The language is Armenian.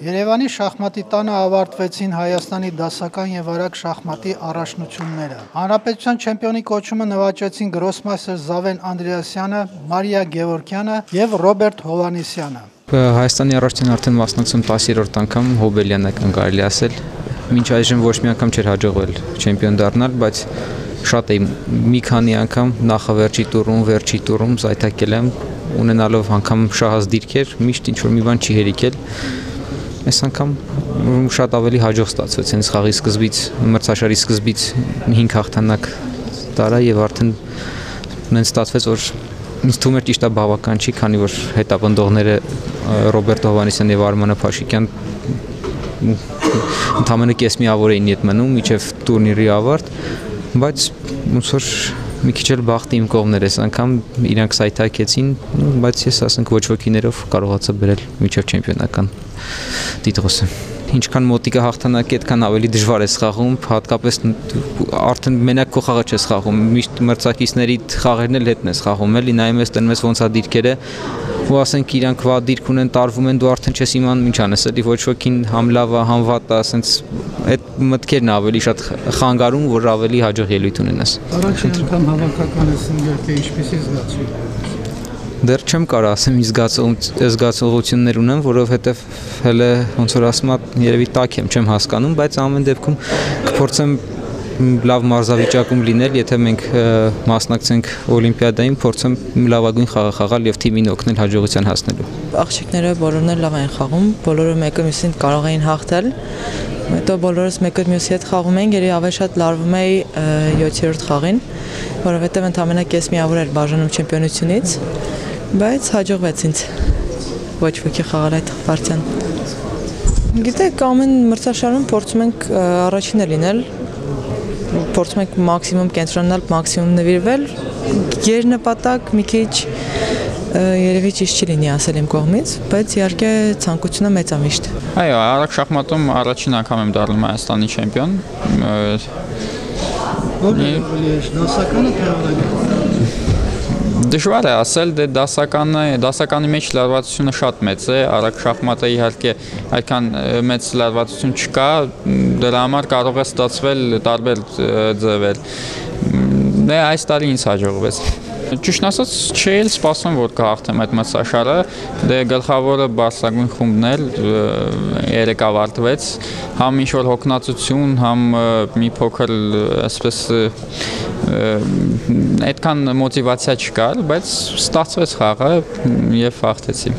Երևանի շախմատի տանը ավարտվեցին Հայաստանի դասական եւ արագ շախմատի առաջնությունները։ Հանրապետության չեմպիոնի կոչումը նվաճեցին գրոսմաստեր Զավեն Անդրեասյանը, Մարիա Գևորքյանը եւ Ռոբերտ Հովանեսյանը։ Հայաստանի առաջին արդեն մասնակցում 10-րդ անգամ հոբելյանական կարելի ասել։ Մինչ այժմ ոչ մի անգամ չէր հաջողվել չեմպիոն դառնալ, բայց շատ էի մի քանի անգամ նախավերջի տուրում, վերջի տուրում զայթակել եմ, ունենալով անգամ շահած դիրքեր, միշտ ինչ որ մի բան չի հերիքել Այս անգամ շատ ավելի հաջող ստացվեց։ Հենց խաղի սկզբից, մրցաշարի սկզբից 5 հաղթանակ տարա եւ արդեն նենց ստացվեց, որ ինձ թվում էր ճիշտ է բավական չի, քանի որ հետապնդողները Ռոբերտ Հովանեսյան եւ Արմանը Փաշիկյան ընդամենը կես միավոր էին իդ մնում միջև տուրնիրի ավարտ, բայց ոնց որ մի քիչ էլ բախտի իմ կողմներ էս անգամ իրանք սայթակեցին, բայց ես ասենք ոչ ոքիներով կարողացա բերել միջև չեմպիոնական տիտղոսը ինչքան մոտիկա հաղթանակի այդքան ավելի դժվար է խաղում, հատկապես արդեն մենակ քո խաղը չես խաղում, միշտ մրցակիցների խաղերն էլ հետն ես խաղում, էլի նայում ես տնում ես ոնց է դիրքերը, ու ասենք իրանք վա դիրք ունեն, տարվում են, դու արդեն չես իմանում ինչ անես, էլի ոչ ոքին համ լավ է, համ վատ է, ասենց այդ մտքերն ավելի շատ խանգարում, որ ավելի հաջող ելույթ ունենաս։ Առաջին անգամ հավաքական ես ընկերկե ինչպեսի զգացում դեռ չեմ կարող ասեմ զգացողություններ ունեմ, որովհետև հələ ոնց որ ասում եմ, երևի տակ եմ, չեմ հասկանում, բայց ամեն դեպքում կփորձեմ լավ մարզավիճակում լինել, եթե մենք մասնակցենք օլիմպիադային, փորձեմ լավագույն խաղը խաղալ եւ թիմին օգնել հաջողության հասնելու։ Աղջիկները բոլորն էլ լավ են խաղում, բոլորը մեկը մյուսին կարող էին հաղթել։ Հետո բոլորս մեկը մյուսի հետ խաղում էին, երևի ավելի շատ լարվում էի 7-րդ խաղին, որովհետեւ ընդամենը կես միավոր էր բաժանում չեմպիոնությունից, բայց հաջողվեց ինձ ոչ ոքի խաղալ այդ պարտիան։ Գիտեք, ամեն մրցաշարում փորձում ենք առաջինը լինել, փորձում ենք մաքսիմում կենտրոնալ, մաքսիմում նվիրվել, գերնպատակ մի քիչ երևի ճիշտ չի լինի ասել իմ կողմից, բայց իհարկե ցանկությունը մեծ է միշտ։ Այո, արագ շախմատում առաջին անգամ եմ դառնում Հայաստանի չեմպիոն։ Որն է դասականը թե արագը։ Դժվար է ասել, դե դասականը, դասականի մեջ լարվածությունը շատ մեծ է, արագ շախմատը իհարկե այդքան մեծ լարվածություն չկա, դրա համար կարող է ստացվել տարբեր ձևեր։ Դե այս տարի ինձ հաջողվեց։ Ճիշտ ասած, չի էլ սպասում, որ կհաղթեմ այդ մրցաշարը։ Դե գլխավորը բարձրագույն խումբն էլ երեք ավարտվեց, համ ինչ որ հոգնածություն, համ մի փոքր այսպես այդքան մոտիվացիա չկար, բայց ստացվեց խաղը եւ հաղթեցի։